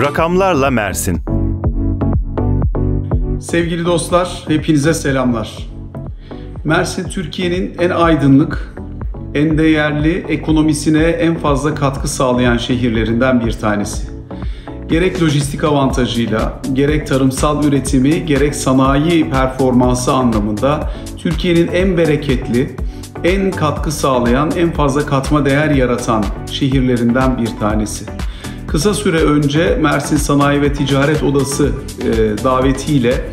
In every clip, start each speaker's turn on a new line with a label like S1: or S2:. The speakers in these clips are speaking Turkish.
S1: Rakamlarla Mersin.
S2: Sevgili dostlar, hepinize selamlar. Mersin Türkiye'nin en aydınlık, en değerli, ekonomisine en fazla katkı sağlayan şehirlerinden bir tanesi. Gerek lojistik avantajıyla, gerek tarımsal üretimi, gerek sanayi performansı anlamında Türkiye'nin en bereketli, en katkı sağlayan, en fazla katma değer yaratan şehirlerinden bir tanesi. Kısa süre önce Mersin Sanayi ve Ticaret Odası e, davetiyle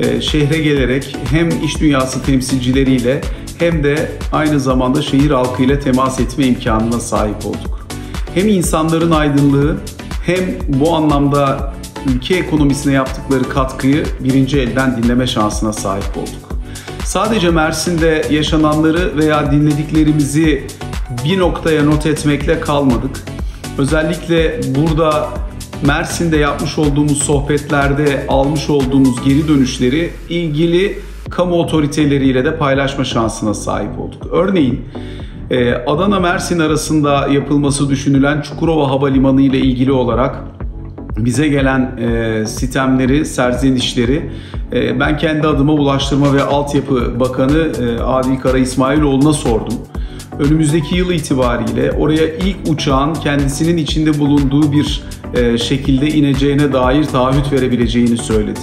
S2: e, şehre gelerek hem iş dünyası temsilcileriyle hem de aynı zamanda şehir halkıyla temas etme imkanına sahip olduk. Hem insanların aydınlığı hem bu anlamda ülke ekonomisine yaptıkları katkıyı birinci elden dinleme şansına sahip olduk. Sadece Mersin'de yaşananları veya dinlediklerimizi bir noktaya not etmekle kalmadık. Özellikle burada Mersin'de yapmış olduğumuz sohbetlerde almış olduğumuz geri dönüşleri ilgili kamu otoriteleriyle de paylaşma şansına sahip olduk. Örneğin e, Adana-Mersin arasında yapılması düşünülen Çukurova Havalimanı ile ilgili olarak bize gelen e, sitemleri, serzenişleri e, ben kendi adıma Ulaştırma ve Altyapı Bakanı e, Adil Kara İsmailoğlu'na sordum. Önümüzdeki yıl itibariyle oraya ilk uçağın kendisinin içinde bulunduğu bir e, şekilde ineceğine dair taahhüt verebileceğini söyledi.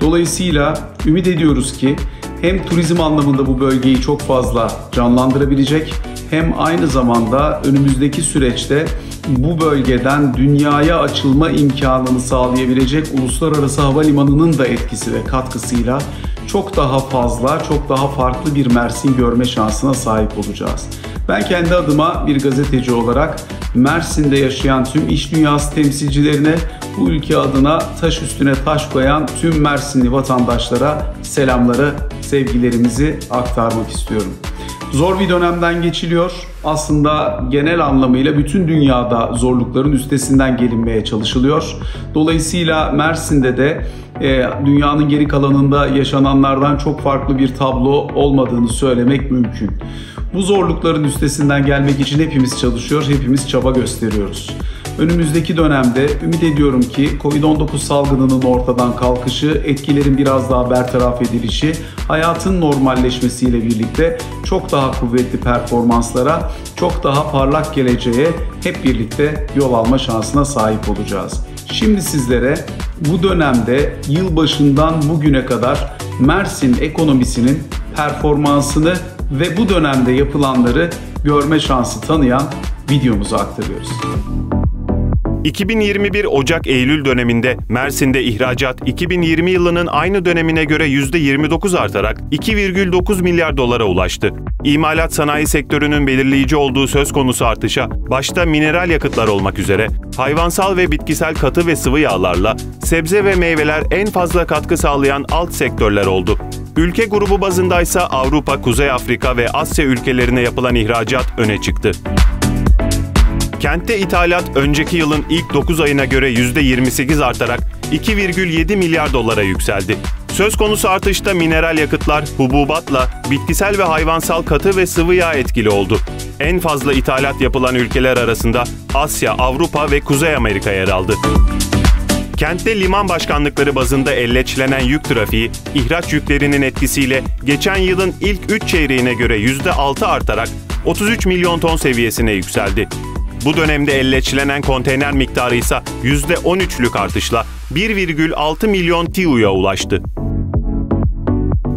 S2: Dolayısıyla ümit ediyoruz ki hem turizm anlamında bu bölgeyi çok fazla canlandırabilecek hem aynı zamanda önümüzdeki süreçte bu bölgeden dünyaya açılma imkanını sağlayabilecek uluslararası havalimanının da etkisi ve katkısıyla çok daha fazla, çok daha farklı bir Mersin görme şansına sahip olacağız. Ben kendi adıma bir gazeteci olarak Mersin'de yaşayan tüm iş dünyası temsilcilerine bu ülke adına taş üstüne taş koyan tüm Mersinli vatandaşlara selamları, sevgilerimizi aktarmak istiyorum. Zor bir dönemden geçiliyor. Aslında genel anlamıyla bütün dünyada zorlukların üstesinden gelinmeye çalışılıyor. Dolayısıyla Mersin'de de e, dünyanın geri kalanında yaşananlardan çok farklı bir tablo olmadığını söylemek mümkün. Bu zorlukların üstesinden gelmek için hepimiz çalışıyor, hepimiz çaba gösteriyoruz. Önümüzdeki dönemde ümit ediyorum ki Covid-19 salgınının ortadan kalkışı, etkilerin biraz daha bertaraf edilişi, hayatın normalleşmesiyle birlikte çok daha kuvvetli performanslara, çok daha parlak geleceğe hep birlikte yol alma şansına sahip olacağız. Şimdi sizlere bu dönemde yılbaşından bugüne kadar Mersin ekonomisinin performansını ve bu dönemde yapılanları görme şansı tanıyan videomuzu aktarıyoruz.
S1: 2021 Ocak-Eylül döneminde Mersin'de ihracat 2020 yılının aynı dönemine göre %29 artarak 2,9 milyar dolara ulaştı. İmalat sanayi sektörünün belirleyici olduğu söz konusu artışa başta mineral yakıtlar olmak üzere hayvansal ve bitkisel katı ve sıvı yağlarla sebze ve meyveler en fazla katkı sağlayan alt sektörler oldu. Ülke grubu bazındaysa Avrupa, Kuzey Afrika ve Asya ülkelerine yapılan ihracat öne çıktı. Kentte ithalat önceki yılın ilk 9 ayına göre %28 artarak 2,7 milyar dolara yükseldi. Söz konusu artışta mineral yakıtlar, hububatla bitkisel ve hayvansal katı ve sıvı yağ etkili oldu. En fazla ithalat yapılan ülkeler arasında Asya, Avrupa ve Kuzey Amerika yer aldı. Kentte liman başkanlıkları bazında elleçlenen yük trafiği, ihraç yüklerinin etkisiyle geçen yılın ilk 3 çeyreğine göre %6 artarak 33 milyon ton seviyesine yükseldi. Bu dönemde elleçlenen konteyner miktarı ise %13'lük artışla 1,6 milyon TEU'ya ulaştı.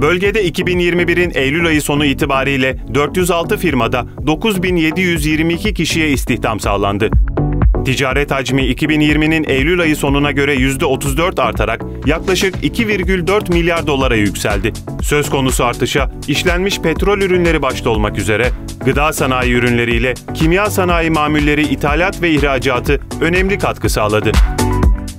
S1: Bölgede 2021'in Eylül ayı sonu itibariyle 406 firmada 9722 kişiye istihdam sağlandı. Ticaret hacmi 2020'nin Eylül ayı sonuna göre %34 artarak yaklaşık 2,4 milyar dolara yükseldi. Söz konusu artışa işlenmiş petrol ürünleri başta olmak üzere gıda sanayi ürünleriyle kimya sanayi mamulleri ithalat ve ihracatı önemli katkı sağladı.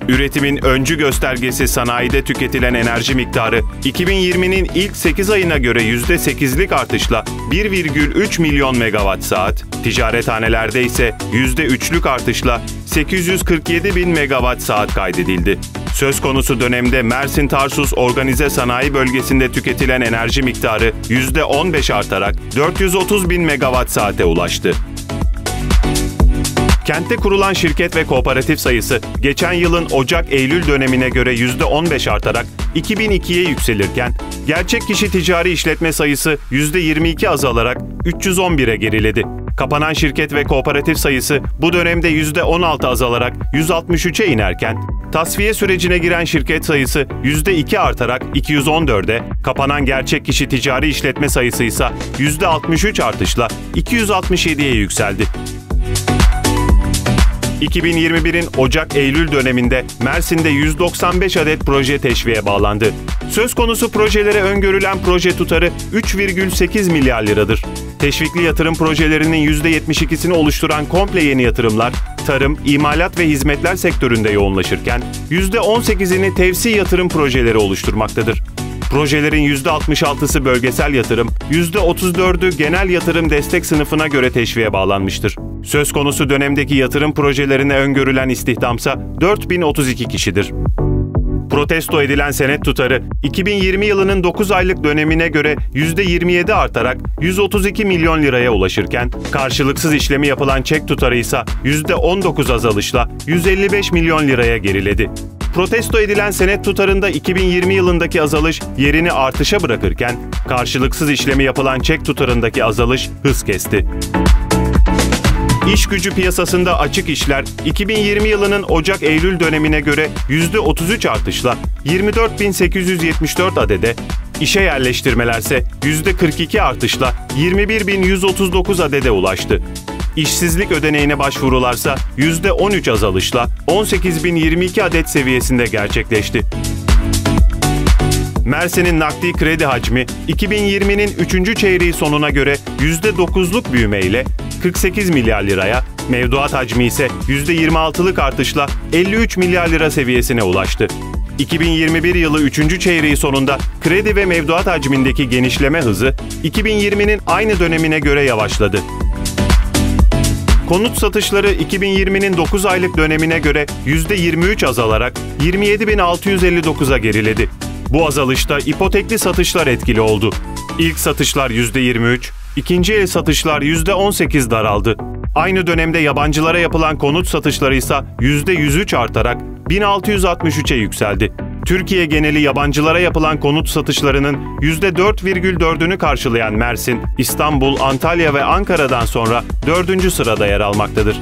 S1: Üretimin öncü göstergesi sanayide tüketilen enerji miktarı 2020'nin ilk 8 ayına göre %8'lik artışla 1,3 milyon megawatt saat, ticarethanelerde ise %3'lük artışla 847 bin megawatt saat kaydedildi. Söz konusu dönemde Mersin Tarsus Organize Sanayi Bölgesi'nde tüketilen enerji miktarı %15 artarak 430 bin megawatt saate ulaştı. Kentte kurulan şirket ve kooperatif sayısı geçen yılın Ocak-Eylül dönemine göre %15 artarak 2002'ye yükselirken, gerçek kişi ticari işletme sayısı %22 azalarak 311'e geriledi. Kapanan şirket ve kooperatif sayısı bu dönemde %16 azalarak 163'e inerken, tasfiye sürecine giren şirket sayısı %2 artarak 214'e, kapanan gerçek kişi ticari işletme sayısı ise %63 artışla 267'ye yükseldi. 2021'in Ocak-Eylül döneminde Mersin'de 195 adet proje teşviğe bağlandı. Söz konusu projelere öngörülen proje tutarı 3,8 milyar liradır. Teşvikli yatırım projelerinin %72'sini oluşturan komple yeni yatırımlar, tarım, imalat ve hizmetler sektöründe yoğunlaşırken %18'ini tevsi yatırım projeleri oluşturmaktadır. Projelerin %66'sı bölgesel yatırım, %34'ü genel yatırım destek sınıfına göre teşviğe bağlanmıştır. Söz konusu dönemdeki yatırım projelerine öngörülen istihdamsa 4032 kişidir. Protesto edilen senet tutarı 2020 yılının 9 aylık dönemine göre %27 artarak 132 milyon liraya ulaşırken karşılıksız işlemi yapılan çek tutarı ise %19 azalışla 155 milyon liraya geriledi. Protesto edilen senet tutarında 2020 yılındaki azalış yerini artışa bırakırken karşılıksız işlemi yapılan çek tutarındaki azalış hız kesti. İş gücü piyasasında açık işler 2020 yılının Ocak-Eylül dönemine göre %33 artışla 24.874 adede, işe yerleştirmelerse %42 artışla 21.139 adede ulaştı. İşsizlik ödeneğine başvurularsa %13 azalışla 18.022 adet seviyesinde gerçekleşti. Mersin'in nakdi kredi hacmi 2020'nin 3. çeyreği sonuna göre %9'luk büyümeyle 48 milyar liraya, mevduat hacmi ise %26'lık artışla 53 milyar lira seviyesine ulaştı. 2021 yılı 3. çeyreği sonunda kredi ve mevduat hacmindeki genişleme hızı 2020'nin aynı dönemine göre yavaşladı. Konut satışları 2020'nin 9 aylık dönemine göre %23 azalarak 27.659'a geriledi. Bu azalışta ipotekli satışlar etkili oldu. İlk satışlar %23, ikinci el satışlar %18 daraldı. Aynı dönemde yabancılara yapılan konut satışları ise %103 artarak 1663'e yükseldi. Türkiye geneli yabancılara yapılan konut satışlarının %4,4'ünü karşılayan Mersin, İstanbul, Antalya ve Ankara'dan sonra 4. sırada yer almaktadır.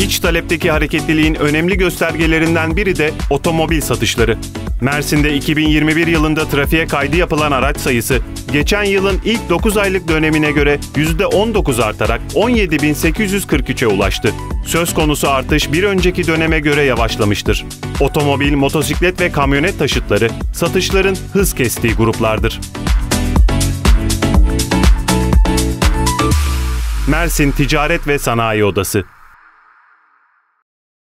S1: İç talepteki hareketliliğin önemli göstergelerinden biri de otomobil satışları. Mersin'de 2021 yılında trafiğe kaydı yapılan araç sayısı geçen yılın ilk 9 aylık dönemine göre %19 artarak 17.843'e ulaştı. Söz konusu artış bir önceki döneme göre yavaşlamıştır. Otomobil, motosiklet ve kamyonet taşıtları satışların hız kestiği gruplardır. Mersin Ticaret ve Sanayi Odası